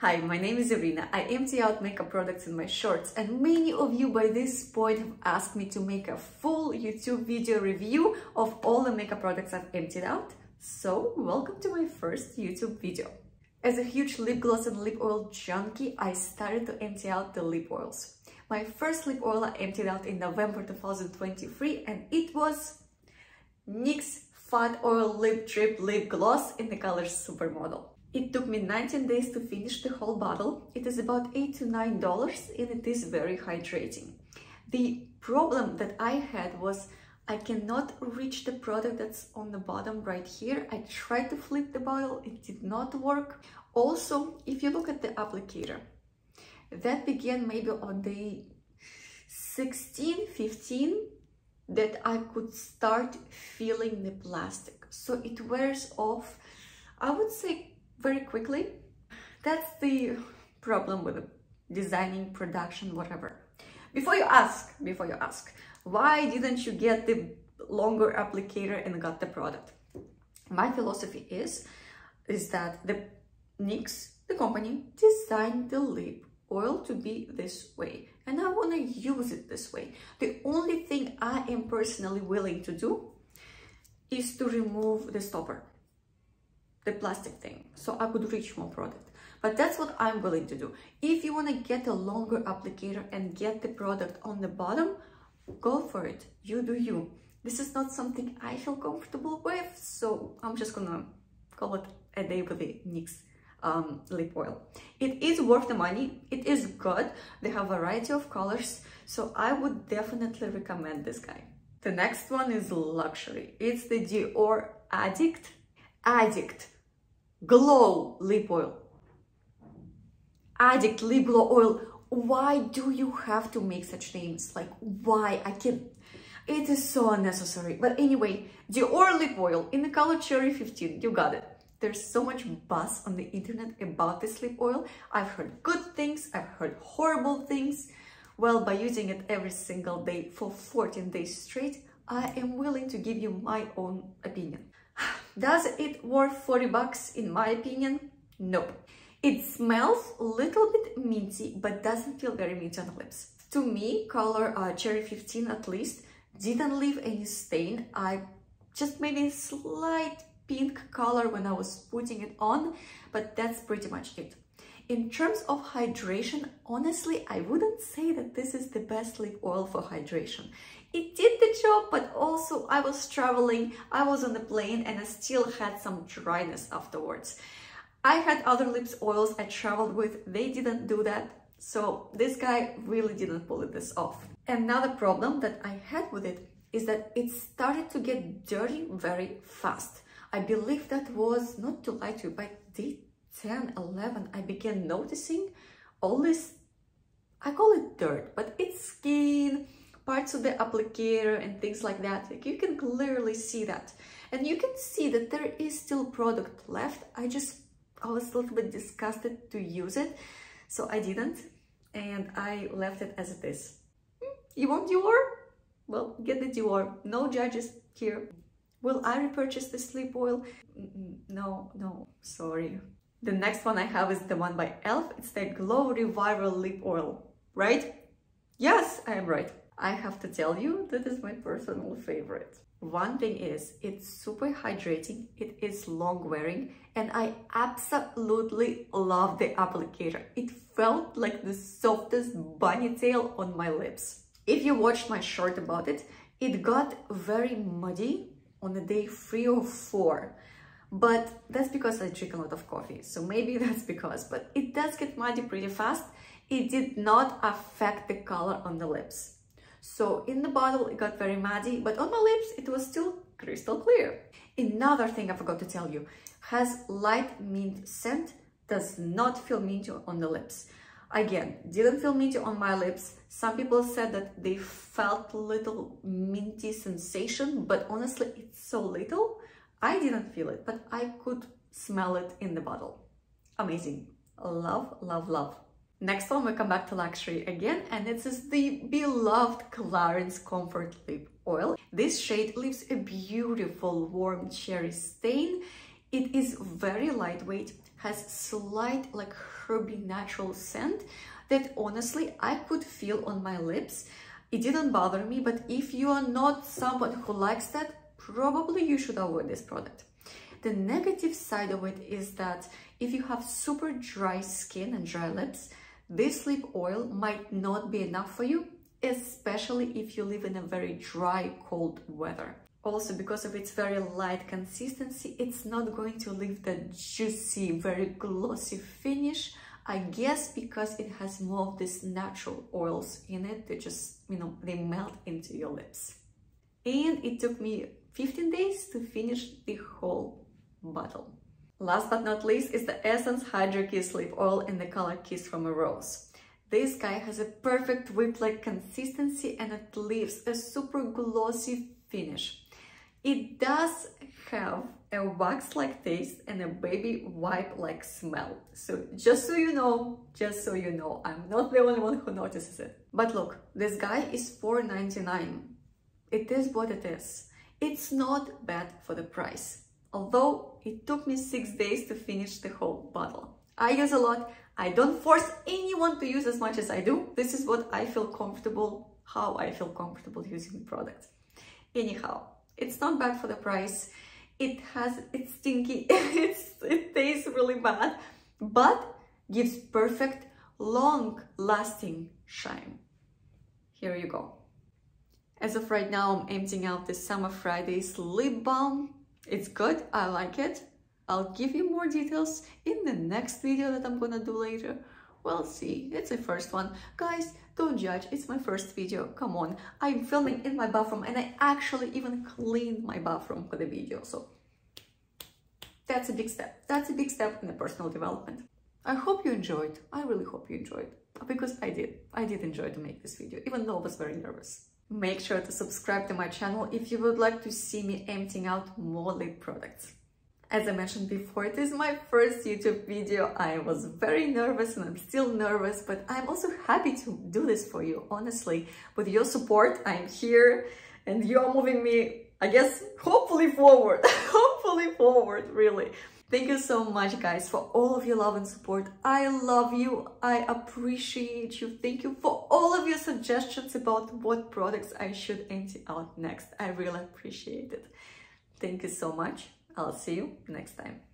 Hi, my name is Irina. I empty out makeup products in my shorts and many of you by this point have asked me to make a full YouTube video review of all the makeup products I've emptied out. So welcome to my first YouTube video. As a huge lip gloss and lip oil junkie, I started to empty out the lip oils. My first lip oil I emptied out in November 2023 and it was NYX Fat Oil Lip Drip Lip Gloss in the color Supermodel. It took me 19 days to finish the whole bottle. It is about 8 to 9 dollars and it is very hydrating. The problem that I had was I cannot reach the product that's on the bottom right here. I tried to flip the bottle, it did not work. Also, if you look at the applicator, that began maybe on day 16, 15, that I could start feeling the plastic. So it wears off, I would say very quickly. That's the problem with designing, production, whatever. Before you ask, before you ask, why didn't you get the longer applicator and got the product? My philosophy is, is that the NYX, the company, designed the lip oil to be this way and I want to use it this way. The only thing I am personally willing to do is to remove the stopper the plastic thing so I could reach more product. But that's what I'm willing to do. If you want to get a longer applicator and get the product on the bottom, go for it. You do you. This is not something I feel comfortable with, so I'm just gonna call it a day with the NYX um, lip oil. It is worth the money. It is good. They have a variety of colors, so I would definitely recommend this guy. The next one is luxury. It's the Dior Addict. Addict Glow Lip Oil. Addict Lip Glow Oil. Why do you have to make such names? Like, why? I can't... It is so unnecessary. But anyway, Dior Lip Oil in the color Cherry 15. You got it. There's so much buzz on the internet about this lip oil. I've heard good things, I've heard horrible things. Well, by using it every single day for 14 days straight, I am willing to give you my own opinion. Does it worth 40 bucks in my opinion? No. It smells a little bit minty, but doesn't feel very minty on the lips. To me, color uh, Cherry 15 at least didn't leave any stain. I just made a slight pink color when I was putting it on, but that's pretty much it. In terms of hydration, honestly, I wouldn't say that this is the best lip oil for hydration. It did the job, but also I was traveling, I was on the plane and I still had some dryness afterwards. I had other lips oils I traveled with, they didn't do that. So this guy really didn't pull this off. Another problem that I had with it is that it started to get dirty very fast. I believe that was, not to lie to you, by day 10, 11, I began noticing all this, I call it dirt, but it's skin, parts of the applicator and things like that. Like you can clearly see that. And you can see that there is still product left. I just, I was a little bit disgusted to use it, so I didn't. And I left it as it is. Hmm, you want Dior? Well, get the Dior. No judges here. Will I repurchase the sleep oil? No, no, sorry. The next one I have is the one by e.l.f. It's the Glow Revival Lip Oil, right? Yes, I am right. I have to tell you, that is my personal favorite. One thing is, it's super hydrating, it is long wearing, and I absolutely love the applicator. It felt like the softest bunny tail on my lips. If you watched my short about it, it got very muddy on the day three or four but that's because I drink a lot of coffee so maybe that's because but it does get muddy pretty fast it did not affect the color on the lips so in the bottle it got very muddy but on my lips it was still crystal clear another thing I forgot to tell you has light mint scent does not feel minty on the lips Again, didn't feel minty on my lips. Some people said that they felt little minty sensation, but honestly, it's so little. I didn't feel it, but I could smell it in the bottle. Amazing. Love, love, love. Next one, we come back to luxury again, and this is the beloved Clarins Comfort Lip Oil. This shade leaves a beautiful warm cherry stain. It is very lightweight, has slight like herby natural scent that honestly I could feel on my lips. It didn't bother me, but if you are not someone who likes that, probably you should avoid this product. The negative side of it is that if you have super dry skin and dry lips, this lip oil might not be enough for you, especially if you live in a very dry, cold weather. Also, because of its very light consistency, it's not going to leave that juicy, very glossy finish. I guess because it has more of these natural oils in it, they just, you know, they melt into your lips. And it took me 15 days to finish the whole bottle. Last but not least is the Essence Hydra Kiss Lip Oil in the color Kiss from a Rose. This guy has a perfect whip-like consistency and it leaves a super glossy finish. It does have a wax-like taste and a baby wipe-like smell. So just so you know, just so you know, I'm not the only one who notices it. But look, this guy is $4.99. It is what it is. It's not bad for the price. Although it took me six days to finish the whole bottle. I use a lot. I don't force anyone to use as much as I do. This is what I feel comfortable, how I feel comfortable using the product. Anyhow, it's not bad for the price. It has, it's stinky, it's, it tastes really bad, but gives perfect, long-lasting shine. Here you go. As of right now, I'm emptying out the Summer Fridays lip balm. It's good, I like it. I'll give you more details in the next video that I'm gonna do later. We'll see, it's the first one. Guys, don't judge, it's my first video, come on. I'm filming in my bathroom and I actually even cleaned my bathroom for the video, so that's a big step. That's a big step in the personal development. I hope you enjoyed. I really hope you enjoyed because I did. I did enjoy to make this video, even though I was very nervous. Make sure to subscribe to my channel if you would like to see me emptying out more lip products. As I mentioned before, it is my first YouTube video. I was very nervous and I'm still nervous, but I'm also happy to do this for you, honestly. With your support, I'm here and you're moving me, I guess, hopefully forward, hopefully forward, really. Thank you so much, guys, for all of your love and support. I love you. I appreciate you. Thank you for all of your suggestions about what products I should empty out next. I really appreciate it. Thank you so much. I'll see you next time.